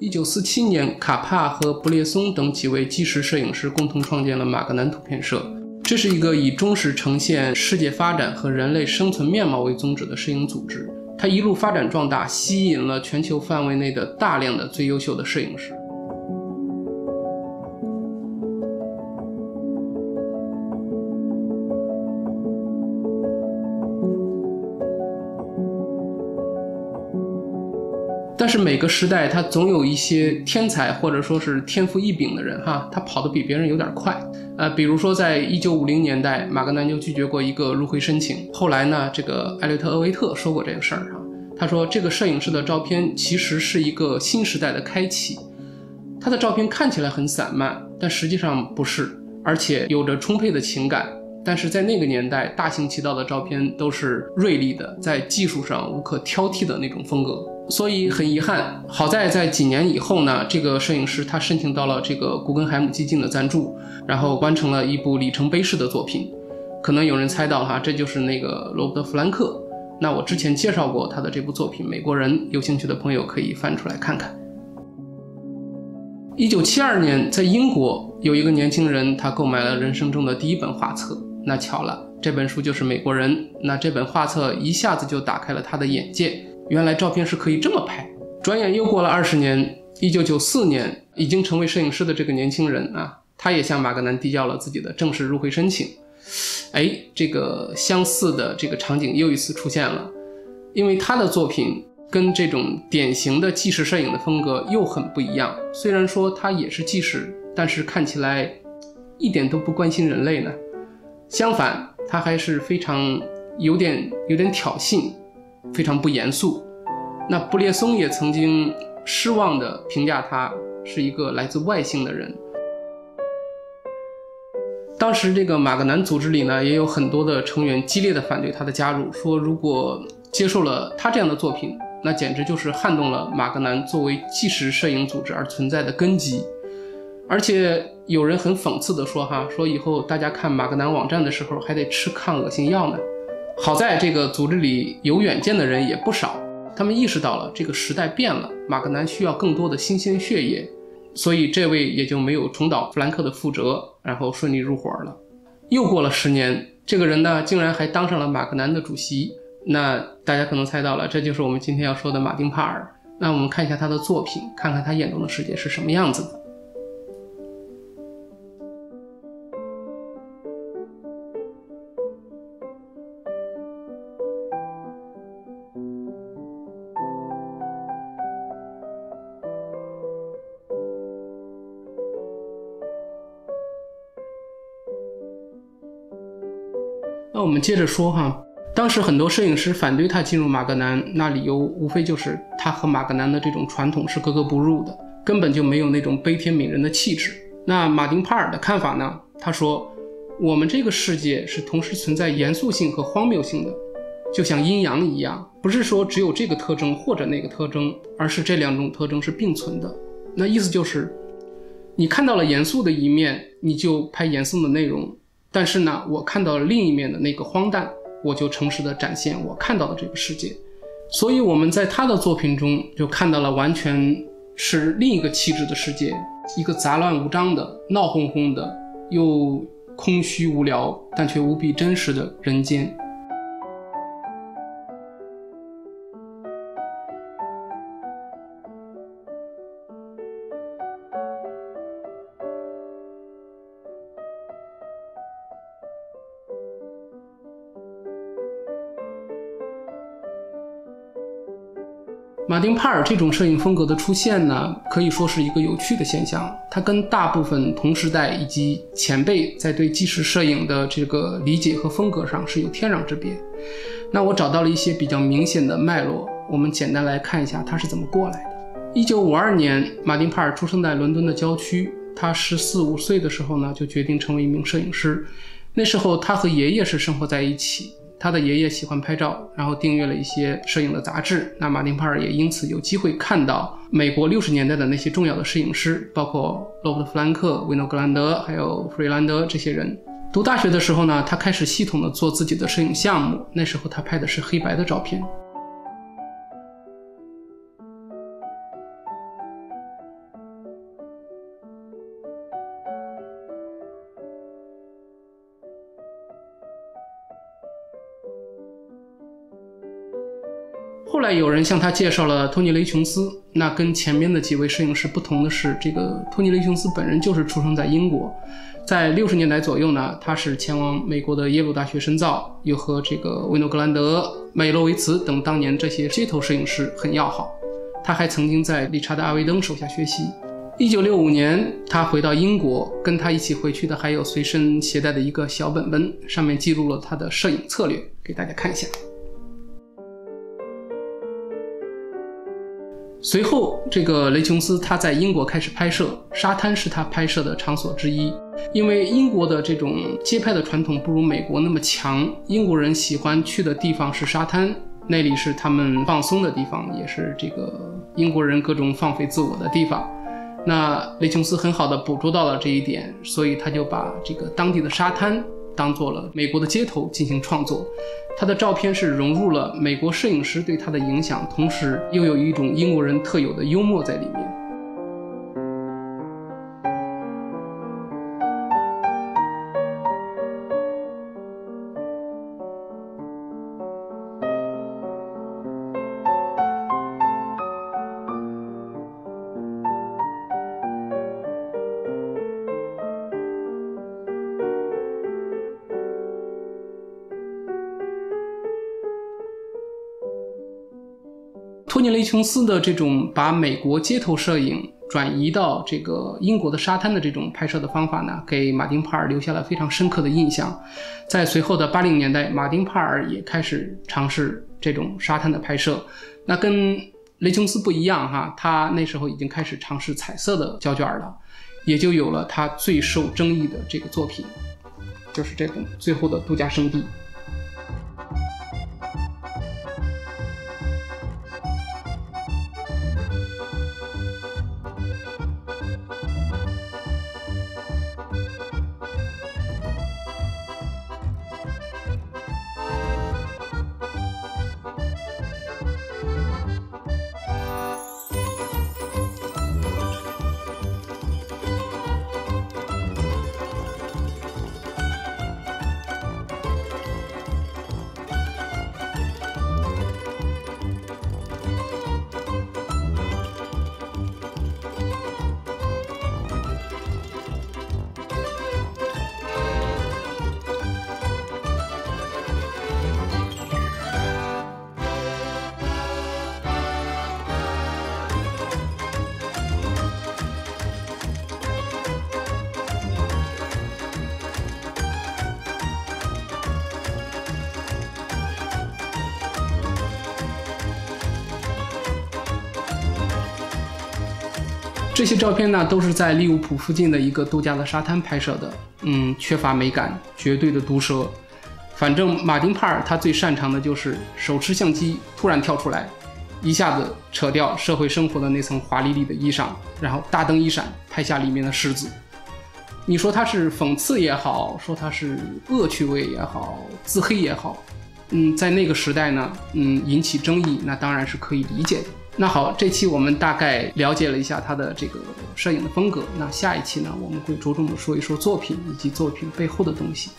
一九四七年，卡帕和布列松等几位纪实摄影师共同创建了马格南图片社。这是一个以忠实呈现世界发展和人类生存面貌为宗旨的摄影组织。它一路发展壮大，吸引了全球范围内的大量的最优秀的摄影师。是每个时代，他总有一些天才或者说是天赋异禀的人，哈，他跑得比别人有点快。呃，比如说在一九五零年代，马格南就拒绝过一个入会申请。后来呢，这个艾略特·厄维特说过这个事儿，哈，他说这个摄影师的照片其实是一个新时代的开启。他的照片看起来很散漫，但实际上不是，而且有着充沛的情感。但是在那个年代，大行其道的照片都是锐利的，在技术上无可挑剔的那种风格。所以很遗憾，好在在几年以后呢，这个摄影师他申请到了这个古根海姆基金的赞助，然后完成了一部里程碑式的作品。可能有人猜到哈，这就是那个罗伯特·弗兰克。那我之前介绍过他的这部作品《美国人》，有兴趣的朋友可以翻出来看看。一九七二年，在英国有一个年轻人，他购买了人生中的第一本画册。那巧了，这本书就是《美国人》。那这本画册一下子就打开了他的眼界。原来照片是可以这么拍。转眼又过了二十年，一九九四年，已经成为摄影师的这个年轻人啊，他也向马格南递交了自己的正式入会申请。哎，这个相似的这个场景又一次出现了，因为他的作品跟这种典型的纪实摄影的风格又很不一样。虽然说他也是纪实，但是看起来一点都不关心人类呢。相反，他还是非常有点有点挑衅。非常不严肃。那布列松也曾经失望地评价他是一个来自外星的人。当时这个马格南组织里呢，也有很多的成员激烈的反对他的加入，说如果接受了他这样的作品，那简直就是撼动了马格南作为纪实摄影组织而存在的根基。而且有人很讽刺地说：“哈，说以后大家看马格南网站的时候，还得吃抗恶心药呢。”好在这个组织里有远见的人也不少，他们意识到了这个时代变了，马格南需要更多的新鲜血液，所以这位也就没有重蹈弗兰克的覆辙，然后顺利入伙了。又过了十年，这个人呢竟然还当上了马格南的主席。那大家可能猜到了，这就是我们今天要说的马丁帕尔。那我们看一下他的作品，看看他眼中的世界是什么样子的。那我们接着说哈，当时很多摄影师反对他进入马格南，那理由无非就是他和马格南的这种传统是格格不入的，根本就没有那种悲天悯人的气质。那马丁帕尔的看法呢？他说，我们这个世界是同时存在严肃性和荒谬性的，就像阴阳一样，不是说只有这个特征或者那个特征，而是这两种特征是并存的。那意思就是，你看到了严肃的一面，你就拍严肃的内容。但是呢，我看到了另一面的那个荒诞，我就诚实的展现我看到的这个世界。所以我们在他的作品中就看到了完全是另一个气质的世界，一个杂乱无章的、闹哄哄的、又空虚无聊但却无比真实的人间。马丁帕尔这种摄影风格的出现呢，可以说是一个有趣的现象。它跟大部分同时代以及前辈在对纪实摄影的这个理解和风格上是有天壤之别。那我找到了一些比较明显的脉络，我们简单来看一下他是怎么过来的。一九五二年，马丁帕尔出生在伦敦的郊区。他十四五岁的时候呢，就决定成为一名摄影师。那时候他和爷爷是生活在一起。他的爷爷喜欢拍照，然后订阅了一些摄影的杂志。那马丁帕尔也因此有机会看到美国六十年代的那些重要的摄影师，包括罗伯特·弗兰克、维诺格兰德，还有弗里兰德这些人。读大学的时候呢，他开始系统的做自己的摄影项目。那时候他拍的是黑白的照片。后来有人向他介绍了托尼·雷琼斯，那跟前面的几位摄影师不同的是，这个托尼·雷琼斯本人就是出生在英国，在六十年代左右呢，他是前往美国的耶鲁大学深造，又和这个维诺格兰德、梅洛维茨等当年这些街头摄影师很要好。他还曾经在理查德·阿维登手下学习。一九六五年，他回到英国，跟他一起回去的还有随身携带的一个小本本，上面记录了他的摄影策略，给大家看一下。随后，这个雷琼斯他在英国开始拍摄，沙滩是他拍摄的场所之一。因为英国的这种街拍的传统不如美国那么强，英国人喜欢去的地方是沙滩，那里是他们放松的地方，也是这个英国人各种放飞自我的地方。那雷琼斯很好的捕捉到了这一点，所以他就把这个当地的沙滩。当做了美国的街头进行创作，他的照片是融入了美国摄影师对他的影响，同时又有一种英国人特有的幽默在里面。托尼·雷琼斯的这种把美国街头摄影转移到这个英国的沙滩的这种拍摄的方法呢，给马丁·帕尔留下了非常深刻的印象。在随后的八零年代，马丁·帕尔也开始尝试这种沙滩的拍摄。那跟雷琼斯不一样哈，他那时候已经开始尝试彩色的胶卷了，也就有了他最受争议的这个作品，就是这种最后的度假胜地。这些照片呢，都是在利物浦附近的一个度假的沙滩拍摄的。嗯，缺乏美感，绝对的毒舌。反正马丁·帕尔他最擅长的就是手持相机突然跳出来，一下子扯掉社会生活的那层华丽丽的衣裳，然后大灯一闪，拍下里面的狮子。你说他是讽刺也好，说他是恶趣味也好，自黑也好，嗯，在那个时代呢，嗯，引起争议，那当然是可以理解的。那好，这期我们大概了解了一下他的这个摄影的风格。那下一期呢，我们会着重的说一说作品以及作品背后的东西。